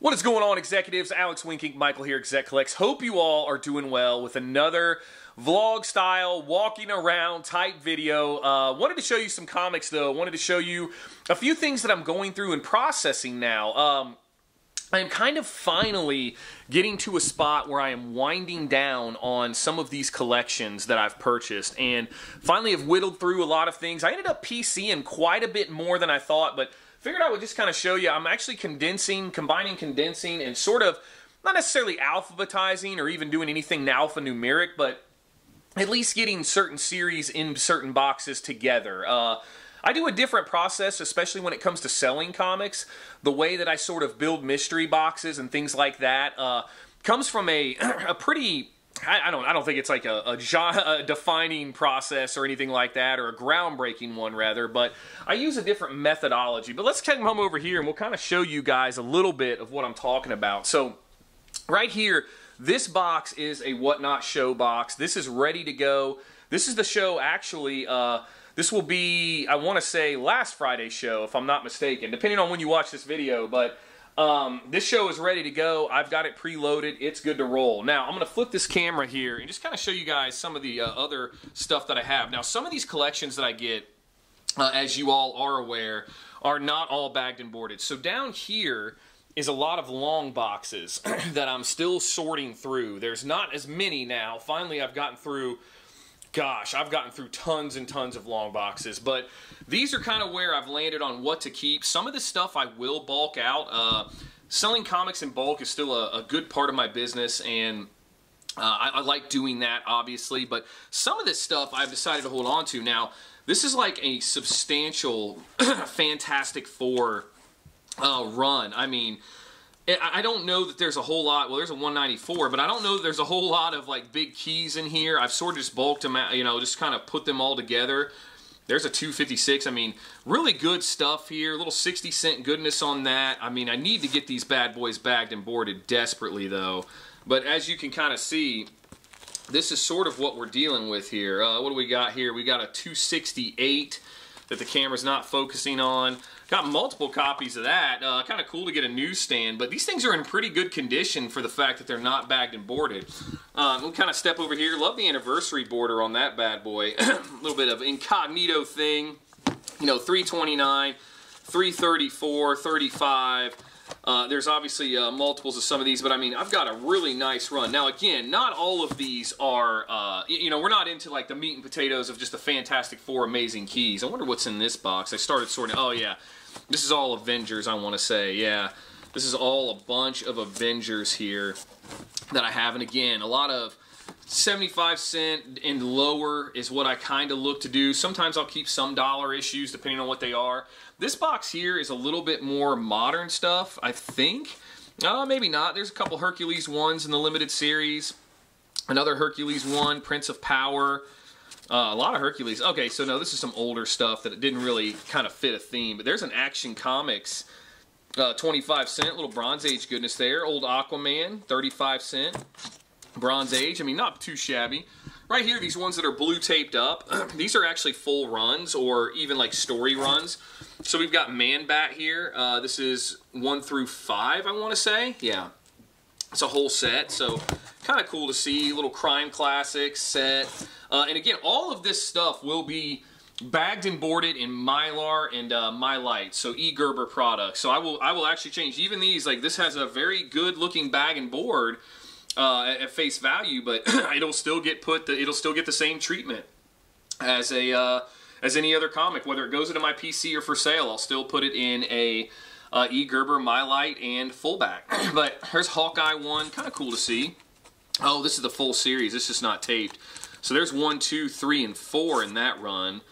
What is going on, executives? Alex Winking, Michael here, Exec Collects. Hope you all are doing well with another vlog style, walking around type video. Uh, wanted to show you some comics though. Wanted to show you a few things that I'm going through and processing now. Um, I am kind of finally getting to a spot where I am winding down on some of these collections that I've purchased and finally have whittled through a lot of things. I ended up PCing quite a bit more than I thought, but figured I would just kind of show you. I'm actually condensing, combining condensing, and sort of not necessarily alphabetizing or even doing anything alphanumeric, but at least getting certain series in certain boxes together. Uh, I do a different process, especially when it comes to selling comics. The way that I sort of build mystery boxes and things like that uh, comes from a, a pretty I, I, don't I don't think it's like a, a, a, defining process or anything like that, or a groundbreaking one rather. But I use a different methodology. But let's come home over here and we'll kind of show you guys a little bit of what I'm talking about. So right here, this box is a Whatnot show box. This is ready to go. This is the show actually. Uh, this will be I want to say last Friday's show if I'm not mistaken, depending on when you watch this video, but. Um, this show is ready to go. I've got it preloaded. It's good to roll. Now, I'm going to flip this camera here and just kind of show you guys some of the uh, other stuff that I have. Now, some of these collections that I get, uh, as you all are aware, are not all bagged and boarded. So down here is a lot of long boxes that I'm still sorting through. There's not as many now. Finally, I've gotten through gosh, I've gotten through tons and tons of long boxes, but these are kind of where I've landed on what to keep. Some of this stuff I will bulk out. Uh, selling comics in bulk is still a, a good part of my business, and uh, I, I, like doing that, obviously, but some of this stuff I've decided to hold on to. Now, this is like a substantial Fantastic Four uh, run. I mean, I don't know that there's a whole lot. Well, there's a 194, but I don't know that there's a whole lot of like big keys in here. I've sort of just bulked them out, you know, just kind of put them all together. There's a 256. I mean, really good stuff here. A little 60 cent goodness on that. I mean, I need to get these bad boys bagged and boarded desperately, though. But as you can kind of see, this is sort of what we're dealing with here. Uh, what do we got here? We got a 268 that the camera's not focusing on. Got multiple copies of that. Uh, kind of cool to get a newsstand, but these things are in pretty good condition for the fact that they're not bagged and boarded. Uh, we'll kind of step over here. Love the anniversary border on that bad boy. a little bit of incognito thing. You know, 329, 334, 35. Uh, there's obviously uh, multiples of some of these, but I mean, I've got a really nice run. Now, again, not all of these are, uh, you know, we're not into like the meat and potatoes of just the Fantastic Four amazing keys. I wonder what's in this box. I started sorting, oh yeah, this is all Avengers, I want to say, yeah. This is all a bunch of Avengers here that I have, and again, a lot of 75 cent and lower is what I kind of look to do. Sometimes I'll keep some dollar issues depending on what they are. This box here is a little bit more modern stuff, I think. Uh, maybe not. There's a couple Hercules ones in the limited series. Another Hercules one, Prince of Power. Uh, a lot of Hercules. Okay, so no, this is some older stuff that didn't really kind of fit a theme. But there's an Action Comics uh, 25 cent, little Bronze Age goodness there. Old Aquaman, 35 cent. Bronze Age. I mean, not too shabby. Right here, these ones that are blue taped up, these are actually full runs or even like story runs. So we've got Man Bat here. Uh, this is one through five, I want to say. Yeah, it's a whole set. So kind of cool to see. Little crime classics set. Uh, and again, all of this stuff will be bagged and boarded in mylar and uh, mylite so e gerber products so i will i will actually change even these like this has a very good looking bag and board uh, at face value, but it'll still get put. The, it'll still get the same treatment as a uh, as any other comic. Whether it goes into my PC or for sale, I'll still put it in a uh, E. Gerber, Mylite, and fullback. but here's Hawkeye one, kind of cool to see. Oh, this is the full series. This is not taped. So there's one, two, three, and four in that run.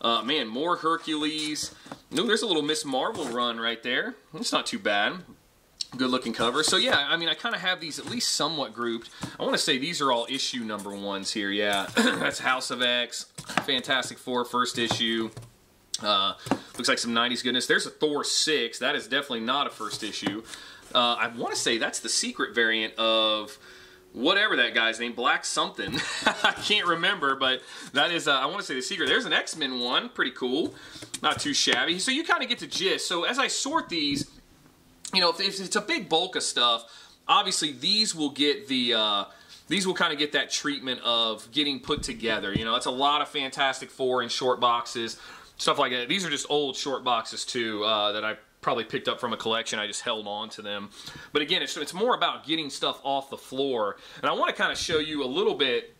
Uh, man, more Hercules. No, there's a little Miss Marvel run right there. It's not too bad good looking cover. So yeah, I mean, I kind of have these at least somewhat grouped. I want to say these are all issue number ones here. Yeah, that's House of X, Fantastic Four first issue. Uh, looks like some 90s goodness. There's a Thor 6. That is definitely not a first issue. Uh, I want to say that's the secret variant of whatever that guy's name, Black something. I can't remember, but that is, uh, I want to say the secret. There's an X-Men one, pretty cool. Not too shabby. So you kind of get the gist. So as I sort these, you know, if, if it's a big bulk of stuff, obviously these will get the uh, these will kind of get that treatment of getting put together. You know, it's a lot of Fantastic Four in short boxes, stuff like that. These are just old short boxes too uh, that I probably picked up from a collection. I just held on to them. But again, it's, it's more about getting stuff off the floor. And I want to kind of show you a little bit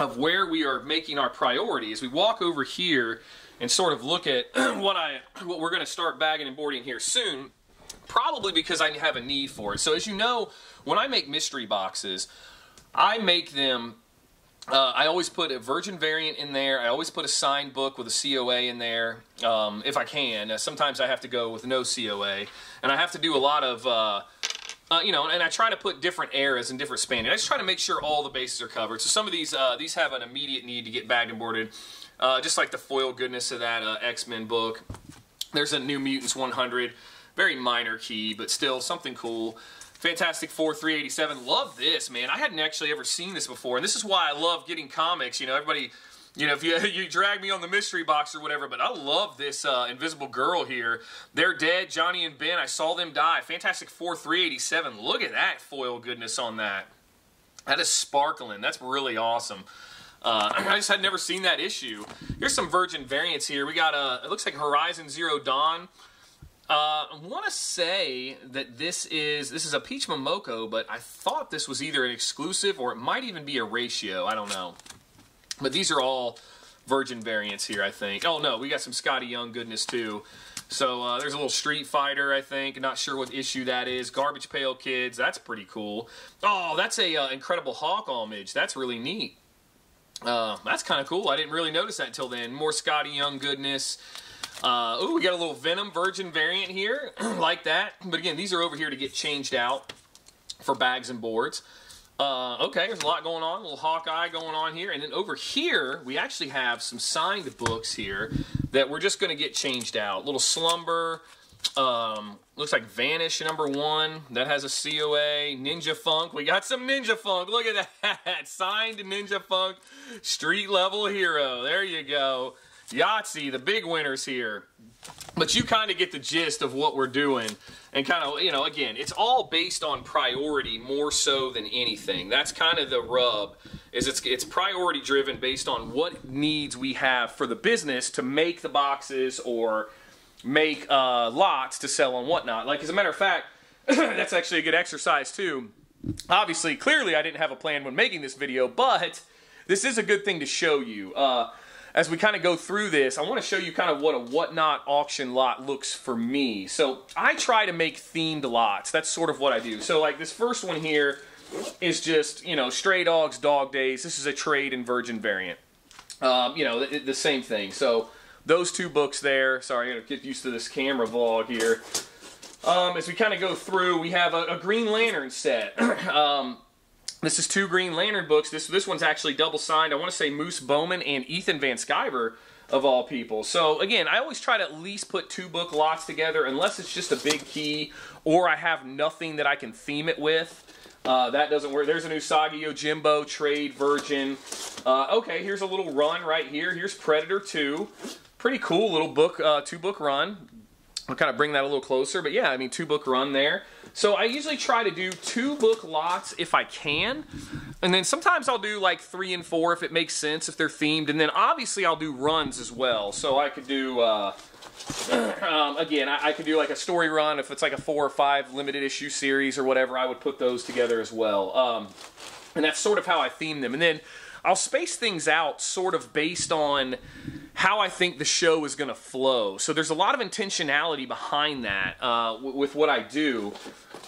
of where we are making our priorities. We walk over here and sort of look at what I what we're going to start bagging and boarding here soon probably because I have a need for it. So as you know, when I make mystery boxes, I make them uh, I always put a virgin variant in there. I always put a signed book with a COA in there, um, if I can. Uh, sometimes I have to go with no COA, and I have to do a lot of, uh, uh, you know, and I try to put different eras and different spanning. I just try to make sure all the bases are covered. So some of these, uh, these have an immediate need to get bagged and boarded, uh, just like the foil goodness of that X-Men book. There's a New Mutants 100, very minor key, but still something cool. Fantastic Four 387. Love this, man. I hadn't actually ever seen this before, and this is why I love getting comics. You know, everybody, you know, if you you drag me on the mystery box or whatever, but I love this uh, Invisible Girl here. They're dead. Johnny and Ben. I saw them die. Fantastic Four 387. Look at that foil goodness on that. That is sparkling. That's really awesome. Uh, I just had never seen that issue. Here's some Virgin variants here. We got a. It looks like Horizon Zero Dawn. Uh, I want to say that this is this is a Peach Momoko, but I thought this was either an exclusive or it might even be a ratio. I don't know. But these are all Virgin variants here, I think. Oh no, we got some Skottie Young goodness too. So uh, there's a little Street Fighter, I think. Not sure what issue that is. Garbage Pail Kids, that's pretty cool. Oh, that's a uh, Incredible Hulk homage. That's really neat. Uh, that's kind of cool. I didn't really notice that until then. More Skottie Young goodness. Uh, ooh, we got a little Venom Virgin variant here, like that. But again, these are over here to get changed out for bags and boards. Uh, okay, there's a lot going on. A little Hawkeye going on here. And then over here, we actually have some signed books here that we're just going to get changed out. Little Slumber. Um, looks like Vanish number one. That has a COA. Ninja Funk. We got some Ninja Funk. Look at that. Signed Ninja Funk. Street level hero. There you go. Yahtzee, the big winners here. But you kind of get the gist of what we're doing. And kind of, you know, again, it's all based on priority more so than anything. That's kind of the rub, is it's, it's priority driven based on what needs we have for the business to make the boxes or make uh, lots to sell and whatnot. Like, as a matter of fact, that's actually a good exercise too. Obviously, clearly I didn't have a plan when making this video, but this is a good thing to show you. Uh, as we kind of go through this, I want to show you kind of what a whatnot auction lot looks for me. So I try to make themed lots. That's sort of what I do. So like this first one here is just, you know, stray dogs, dog days. This is a trade and virgin variant. Um, you know, the, the, same thing. So those two books there. Sorry, I gotta get used to this camera vlog here. Um, as we kind of go through, we have a, a Green Lantern set. um, this is two Green Lantern books. This this one's actually double signed. I want to say Moose Baumann and Ethan Van Sciver of all people. So again, I always try to at least put two book lots together unless it's just a big key or I have nothing that I can theme it with. Uh, that doesn't work. There's a new Usagi Yojimbo Trade Virgin. Uh, okay, here's a little run right here. Here's Predator 2. Pretty cool little book, uh, two book run. I'll kind of bring that a little closer. But yeah, I mean, two book run there. So I usually try to do two book lots if I can. And then sometimes I'll do like three and four if it makes sense, if they're themed. And then obviously I'll do runs as well. So I could do, uh, um, again, I, I, could do like a story run. If it's like a four or five limited issue series or whatever, I would put those together as well. Um, and that's sort of how I theme them. And then I'll space things out sort of based on how I think the show is going to flow. So there's a lot of intentionality behind that uh, with what I do.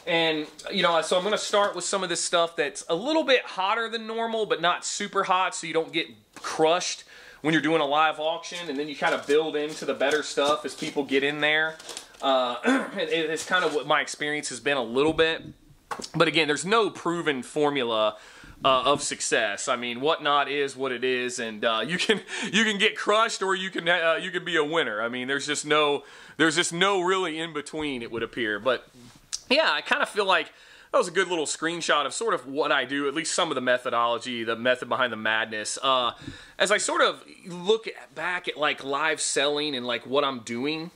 And, you know, so I'm going to start with some of this stuff that's a little bit hotter than normal, but not super hot, so you don't get crushed when you're doing a live auction. And then you kind of build into the better stuff as people get in there. Uh, it's kind of what my experience has been a little bit. But again, there's no proven formula uh, of success. I mean, whatnot is what it is, and uh, you can you can get crushed or you can uh, you can be a winner. I mean, there's just no there's just no really in between. It would appear, but yeah, I kind of feel like that was a good little screenshot of sort of what I do, at least some of the methodology, the method behind the madness. Uh, as I sort of look back at like live selling and like what I'm doing,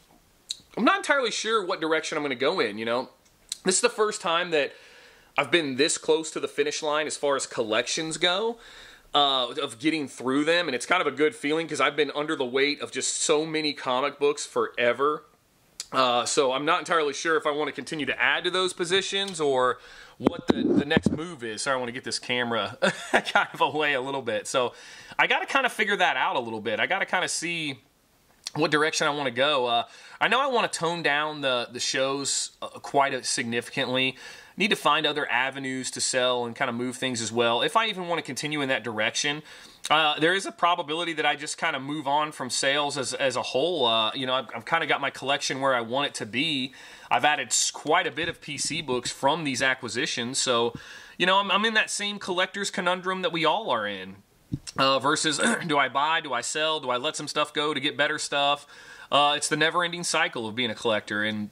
I'm not entirely sure what direction I'm going to go in. You know, this is the first time that I've been this close to the finish line as far as collections go. Uh, of getting through them, and it's kind of a good feeling because I've been under the weight of just so many comic books forever. Uh, so I'm not entirely sure if I want to continue to add to those positions or what the, the next move is. Sorry, I want to get this camera kind of away a little bit. So I got to kind of figure that out a little bit. I got to kind of see what direction I want to go. Uh, I know I want to tone down the the shows uh, quite significantly. Need to find other avenues to sell and kind of move things as well. If I even want to continue in that direction, uh, there is a probability that I just kind of move on from sales as, as a whole. Uh, you know, I've, I've kind of got my collection where I want it to be. I've added quite a bit of PC books from these acquisitions, so you know, I'm, I'm in that same collector's conundrum that we all are in. Uh, versus do I buy, do I sell, do I let some stuff go to get better stuff? Uh, it's the never ending cycle of being a collector. And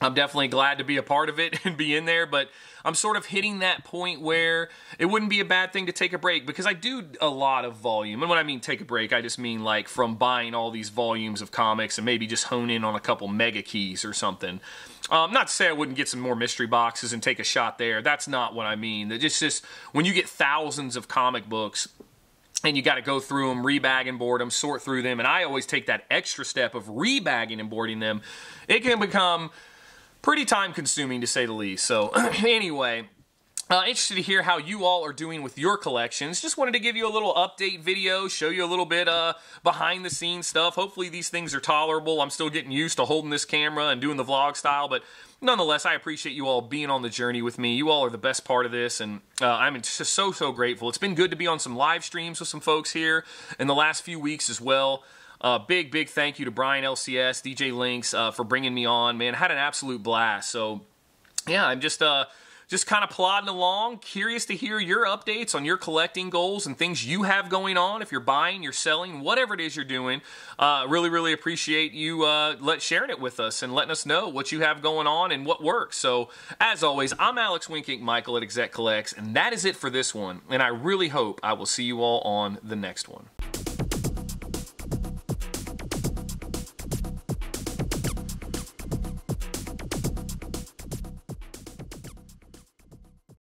I'm definitely glad to be a part of it and be in there, but I'm sort of hitting that point where it wouldn't be a bad thing to take a break because I do a lot of volume. And when I mean take a break, I just mean like from buying all these volumes of comics and maybe just hone in on a couple mega keys or something. Um, not to say I wouldn't get some more mystery boxes and take a shot there. That's not what I mean. It's just when you get thousands of comic books and you got to go through them, rebag and board them, sort through them. And I always take that extra step of rebagging and boarding them. It can become pretty time consuming to say the least. So, anyway. Uh, interested to hear how you all are doing with your collections. Just wanted to give you a little update video, show you a little bit uh, behind the scenes stuff. Hopefully these things are tolerable. I'm still getting used to holding this camera and doing the vlog style, but nonetheless, I appreciate you all being on the journey with me. You all are the best part of this, and uh, I'm just so, so grateful. It's been good to be on some live streams with some folks here in the last few weeks as well. Uh, big, big thank you to Brian LCS, DJ Links uh, for bringing me on. Man, had an absolute blast. So, yeah, I'm just uh, just kind of plodding along. Curious to hear your updates on your collecting goals and things you have going on. If you're buying, you're selling, whatever it is you're doing, uh, really, really appreciate you uh, let sharing it with us and letting us know what you have going on and what works. So, as always, I'm Alex Winkink, Michael at Exec Collects, and that is it for this one. And I really hope I will see you all on the next one.